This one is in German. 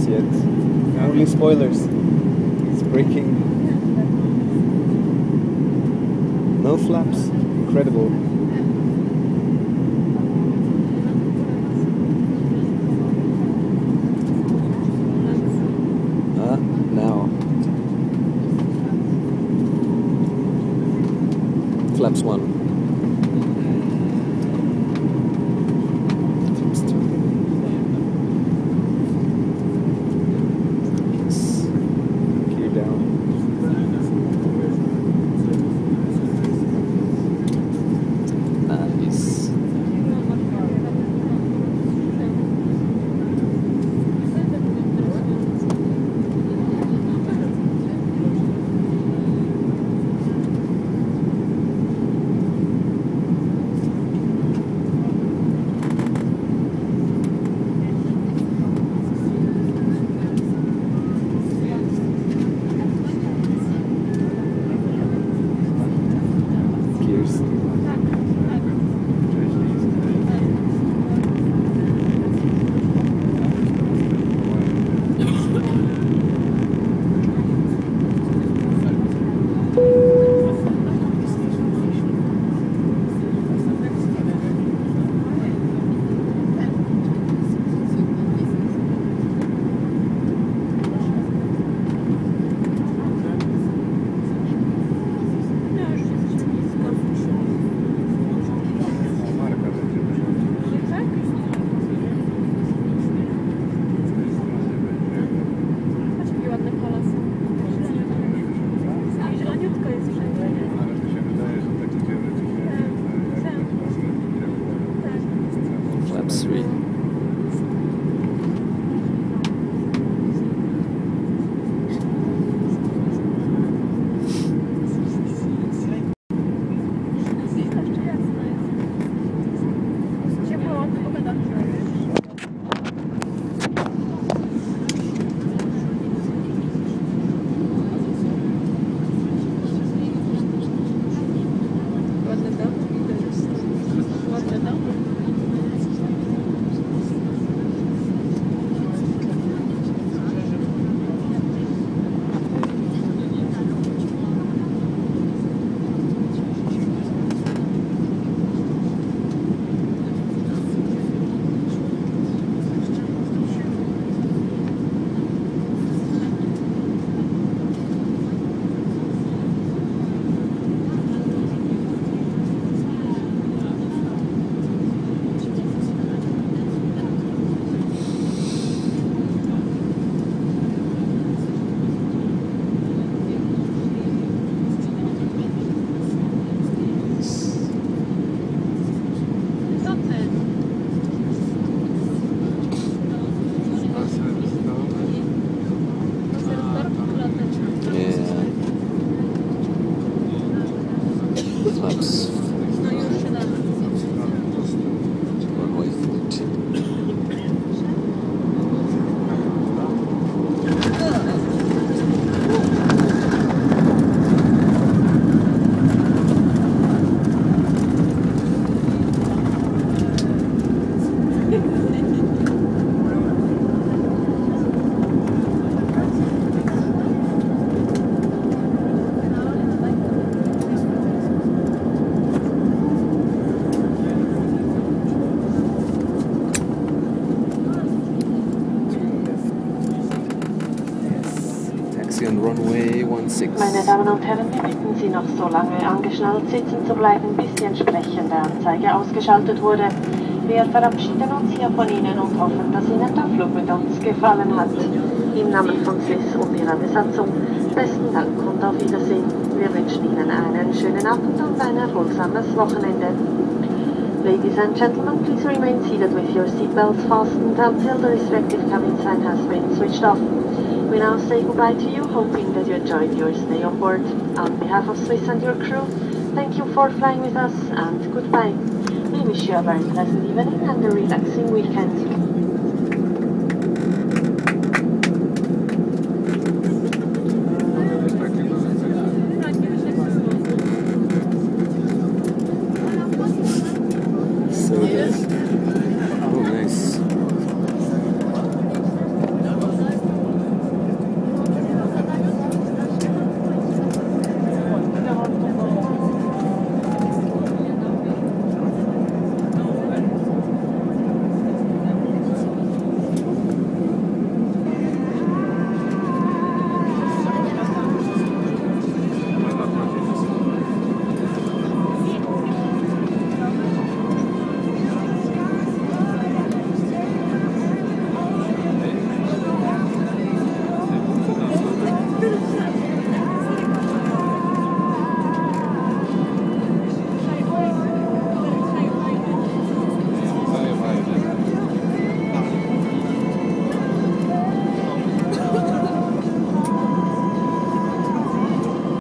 yet. Only spoilers. It's breaking. No flaps. Incredible. Runway 16. Meine Damen und Herren, wir bitten Sie noch so lange angeschnallt sitzen zu bleiben, bis die entsprechende Anzeige ausgeschaltet wurde. Wir verabschieden uns hier von Ihnen und hoffen, dass Ihnen der Flug mit uns gefallen hat. Im Namen von Swiss und Ihrer Besatzung besten Dank und auf Wiedersehen. Wir wünschen Ihnen einen schönen Abend und ein erholsames Wochenende. Ladies and gentlemen, please remain seated with your seatbelts fastened until the respective cabin sign has been switched off. We now say goodbye to you, hoping that you enjoyed your stay on board. On behalf of Swiss and your crew, thank you for flying with us and goodbye. We wish you a very pleasant evening and a relaxing weekend.